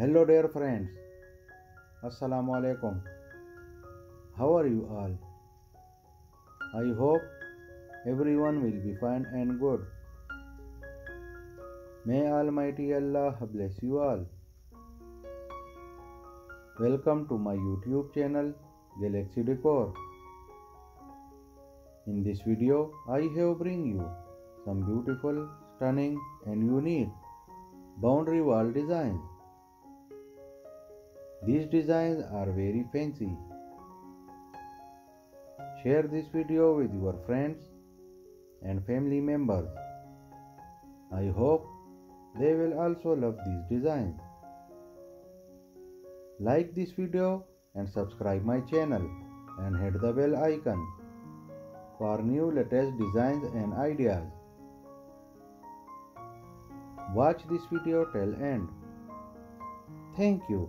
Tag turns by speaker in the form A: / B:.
A: Hello, dear friends. Assalamu alaikum. How are you all? I hope everyone will be fine and good. May Almighty Allah bless you all. Welcome to my YouTube channel Galaxy Decor. In this video, I have bring you some beautiful, stunning and unique boundary wall designs. These designs are very fancy. Share this video with your friends and family members. I hope they will also love these designs. Like this video and subscribe my channel and hit the bell icon for new latest designs and ideas. Watch this video till end. Thank you.